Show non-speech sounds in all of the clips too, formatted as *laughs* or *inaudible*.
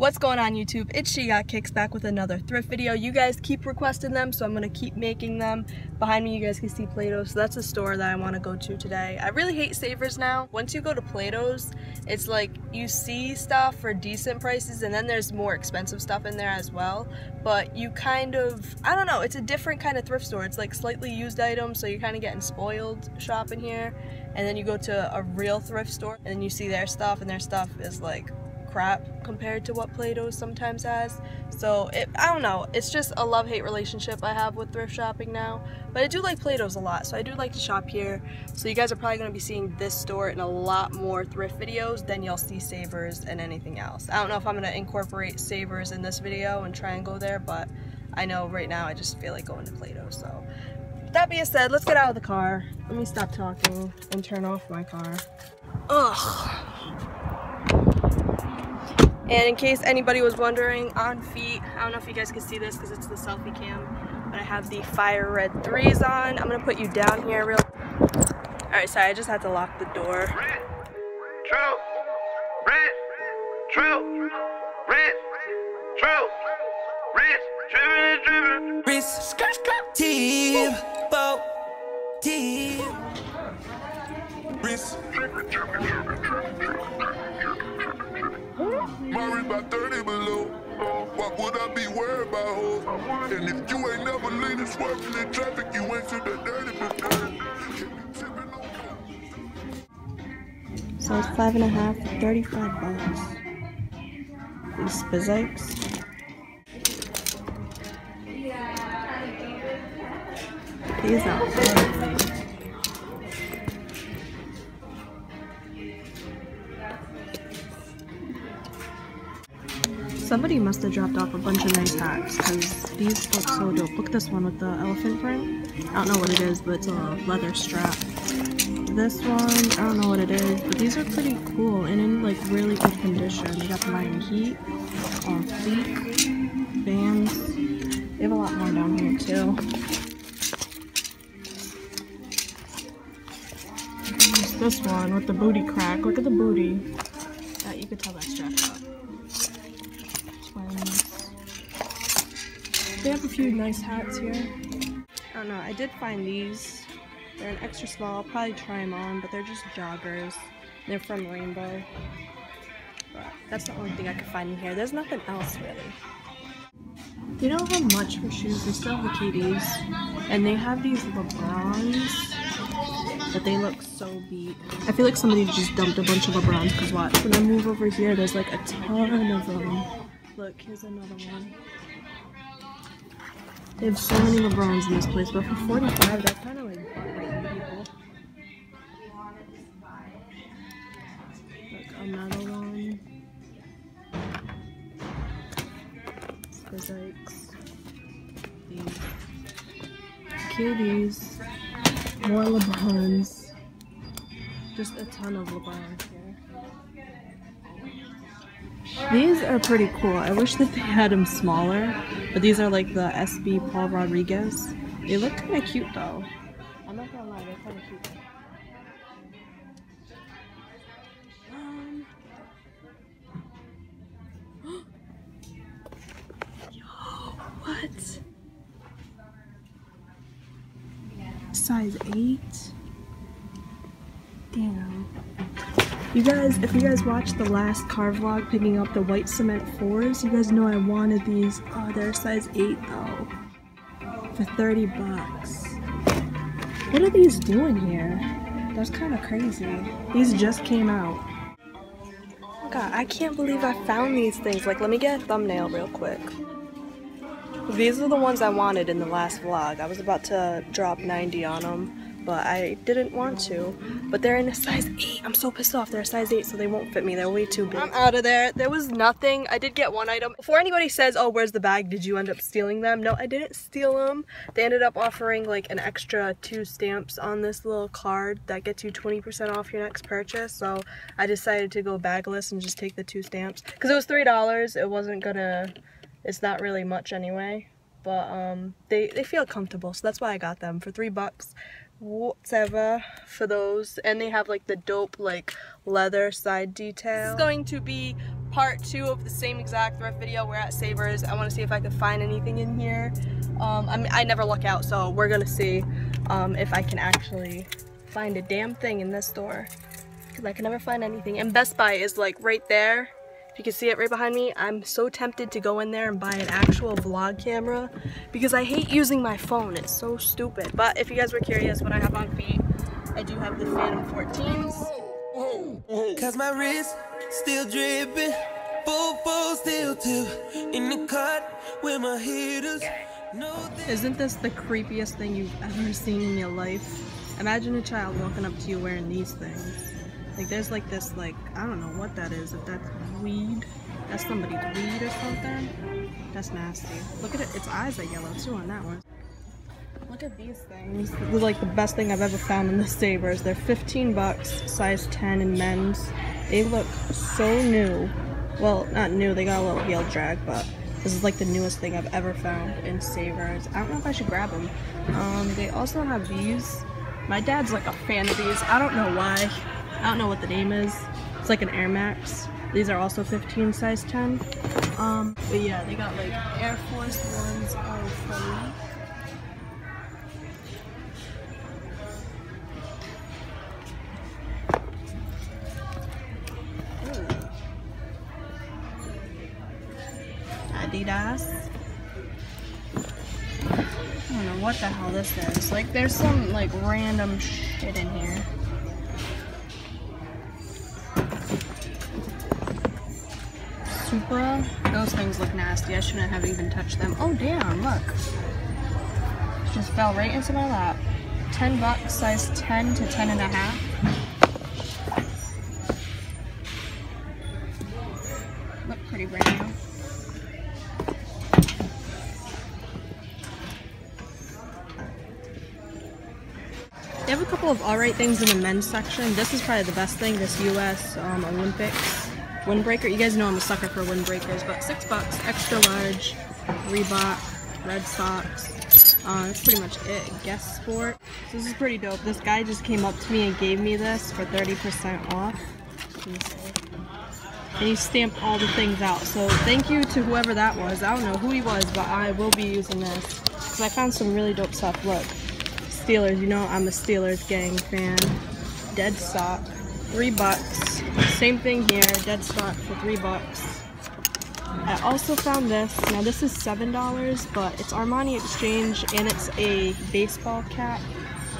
What's going on YouTube? It's She Got Kicks back with another thrift video. You guys keep requesting them, so I'm gonna keep making them. Behind me you guys can see Plato's, so that's a store that I wanna go to today. I really hate Savers now. Once you go to Plato's, it's like you see stuff for decent prices and then there's more expensive stuff in there as well. But you kind of, I don't know, it's a different kind of thrift store. It's like slightly used items, so you're kind of getting spoiled shopping here. And then you go to a real thrift store and then you see their stuff and their stuff is like crap compared to what Plato's sometimes has. So it, I don't know, it's just a love-hate relationship I have with thrift shopping now. But I do like Plato's a lot, so I do like to shop here. So you guys are probably going to be seeing this store in a lot more thrift videos than you'll see Savers and anything else. I don't know if I'm going to incorporate Savers in this video and try and go there, but I know right now I just feel like going to Plato's. So that being said, let's get out of the car. Let me stop talking and turn off my car. Ugh. And in case anybody was wondering, on feet, I don't know if you guys can see this because it's the selfie cam, but I have the fire red 3s on. I'm to put you down here real Alright, sorry, I just had to lock the door. Wrist. Wrist, By 30 below. Oh, Why would I be worried about hoes? And if you ain't never leaning, swerving in traffic, you ain't seen the dirty before. So it's five and a half, 35 bucks. These Spizikes. These out. Somebody must have dropped off a bunch of nice hats because these look so dope. Look at this one with the elephant print. I don't know what it is, but it's a leather strap. This one, I don't know what it is, but these are pretty cool and in like really good condition. They got the Miami Heat, um, on fleek, bands. They have a lot more down here too. This one with the booty crack. Look at the booty. That you could tell that's strapped up. They have a few nice hats here. I don't know, I did find these. They're an extra small, I'll probably try them on, but they're just joggers. They're from Rainbow. But that's the only thing I could find in here. There's nothing else really. You know how much for shoes? They still have the KDs. And they have these LeBrons. But they look so beat. I feel like somebody just dumped a bunch of LeBrons because watch. When I move over here, there's like a ton of them. Look, here's another one. They have so many LeBrons in this place, but for 45, that's kind of like. Look, another one. These. Kitties. More LeBrons. Just a ton of LeBrons here. These are pretty cool. I wish that they had them smaller, but these are like the SB Paul Rodriguez. They look kind of cute though. I'm not gonna lie, they're kind of cute. Um, *gasps* Yo, what? Size 8? Damn. You guys, if you guys watched the last car vlog picking up the white cement 4s, you guys know I wanted these. Oh, they're size 8 though. For 30 bucks. What are these doing here? That's kind of crazy. These just came out. God, I can't believe I found these things. Like, let me get a thumbnail real quick. These are the ones I wanted in the last vlog. I was about to drop 90 on them but I didn't want to. But they're in a size 8. I'm so pissed off. They're a size 8, so they won't fit me. They're way too big. I'm out of there. There was nothing. I did get one item. Before anybody says, oh, where's the bag? Did you end up stealing them? No, I didn't steal them. They ended up offering like an extra two stamps on this little card that gets you 20% off your next purchase. So I decided to go bagless and just take the two stamps. Because it was $3. It wasn't gonna... It's not really much anyway but um they they feel comfortable so that's why i got them for three bucks whatever for those and they have like the dope like leather side detail it's going to be part two of the same exact thrift video. We're at Savers. I want to see if I can find anything in here. Um, I, mean, I never look out, so we're gonna see um, if I can actually find a damn thing in this store. Because I can never find anything. And Best Buy is like right there. If you can see it right behind me, I'm so tempted to go in there and buy an actual vlog camera because I hate using my phone. It's so stupid. But if you guys were curious what I have on feet, I do have the Phantom 14s. Cause my wrist still dripping. Full, full, still two. In the cut with my hitters. No, they- Isn't this the creepiest thing you've ever seen in your life? Imagine a child walking up to you wearing these things. Like there's like this like I don't know what that is. If that's weed, that's somebody's weed or something. That's nasty. Look at it. Its eyes are yellow too on that one. Look at these things. They're like the best thing I've ever found in the Savers. They're 15 bucks, size 10 in men's. They look so new. Well, not new. They got a little heel drag, but this is like the newest thing I've ever found in Savers. I don't know if I should grab them. Um, they also have these. My dad's like a fan of these. I don't know why. I don't know what the name is. It's like an Air Max. These are also 15 size 10. Um, but yeah, they got like Air Force Ones are funny. Adidas. I don't know what the hell this is. Like, there's some like random shit in here. Supra. Those things look nasty. I shouldn't have even touched them. Oh damn! Look, It just fell right into my lap. Ten bucks, size ten to ten and a half. Look pretty brand new. They have a couple of alright things in the men's section. This is probably the best thing, this US um, Olympics windbreaker. You guys know I'm a sucker for windbreakers, but six bucks, extra large, Reebok, Red Sox. Uh, that's pretty much it. Guess Sport. So this is pretty dope. This guy just came up to me and gave me this for 30% off. And he stamped all the things out. So thank you to whoever that was. I don't know who he was, but I will be using this. Because I found some really dope stuff. Look. Steelers, you know I'm a Steelers gang fan. Dead stock, three bucks. Same thing here, dead stock for three bucks. I also found this. Now this is seven dollars, but it's Armani Exchange and it's a baseball cap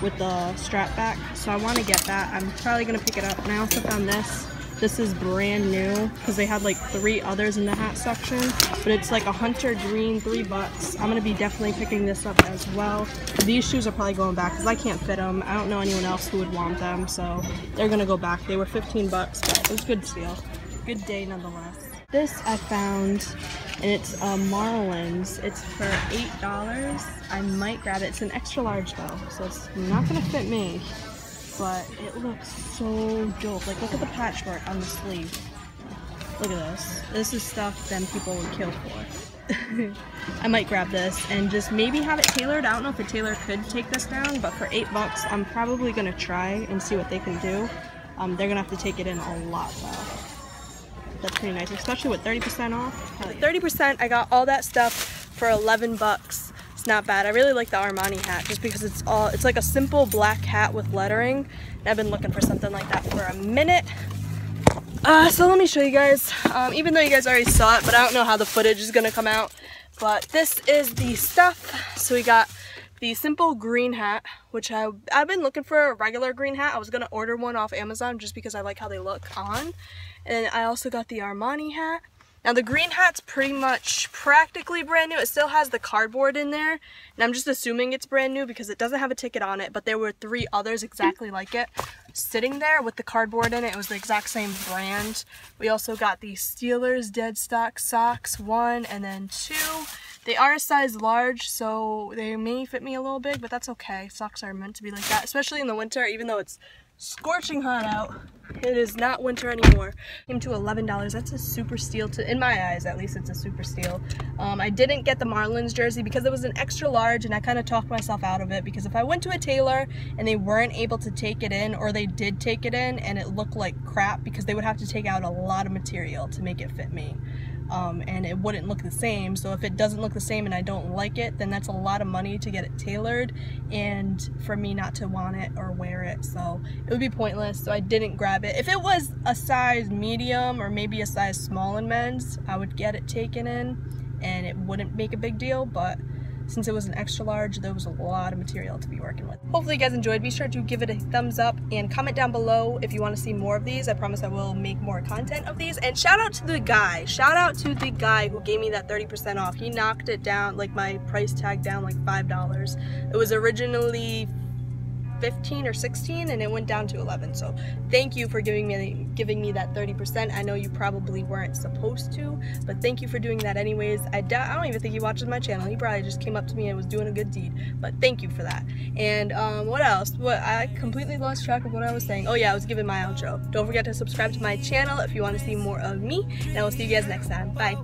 with the strap back. So I want to get that. I'm probably gonna pick it up. And I also found this. This is brand new because they had like three others in the hat section, but it's like a hunter green, three bucks. I'm gonna be definitely picking this up as well. These shoes are probably going back because I can't fit them. I don't know anyone else who would want them, so they're gonna go back. They were 15 bucks, but it was good steal. Good day nonetheless. This I found, and it's uh, Marlins. It's for eight dollars. I might grab it. It's an extra large though, so it's not gonna fit me but it looks so dope. Like, look at the patchwork on the sleeve. Look at this. This is stuff then people would kill for. *laughs* I might grab this and just maybe have it tailored. I don't know if a tailor could take this down, but for eight bucks, I'm probably gonna try and see what they can do. Um, they're gonna have to take it in a lot though. That's pretty nice, especially with 30% off. 30%, I got all that stuff for 11 bucks. It's not bad. I really like the Armani hat just because it's all, it's like a simple black hat with lettering. And I've been looking for something like that for a minute. Uh, so let me show you guys, um, even though you guys already saw it, but I don't know how the footage is gonna come out. But this is the stuff. So we got the simple green hat, which I, I've been looking for a regular green hat. I was gonna order one off Amazon just because I like how they look on. And I also got the Armani hat. Now the green hat's pretty much practically brand new. It still has the cardboard in there. And I'm just assuming it's brand new because it doesn't have a ticket on it. But there were three others exactly like it sitting there with the cardboard in it. It was the exact same brand. We also got the Steelers Dead Stock socks, one and then two. They are a size large, so they may fit me a little big, but that's okay. Socks are meant to be like that, especially in the winter, even though it's scorching hot out. It is not winter anymore. Came to $11. That's a super steal to, in my eyes at least it's a super steal. Um, I didn't get the Marlins jersey because it was an extra large and I kind of talked myself out of it because if I went to a tailor and they weren't able to take it in or they did take it in and it looked like crap because they would have to take out a lot of material to make it fit me um, and it wouldn't look the same. So if it doesn't look the same and I don't like it, then that's a lot of money to get it tailored and for me not to want it or wear it. So it would be pointless. So I didn't grab it. If it was a size medium or maybe a size small in men's, I would get it taken in and it wouldn't make a big deal, but since it was an extra large, there was a lot of material to be working with. Hopefully you guys enjoyed. Be sure to give it a thumbs up and comment down below if you want to see more of these. I promise I will make more content of these. And shout out to the guy. Shout out to the guy who gave me that 30% off. He knocked it down, like my price tag down like $5. It was originally 15 or 16 and it went down to 11 so thank you for giving me giving me that 30% I know you probably weren't supposed to but thank you for doing that anyways. I, I don't even think he watches my channel. He probably just came up to me and was doing a good deed but thank you for that. And um, what else? What I completely lost track of what I was saying. Oh yeah I was giving my outro. Don't forget to subscribe to my channel if you want to see more of me and I will see you guys next time. Bye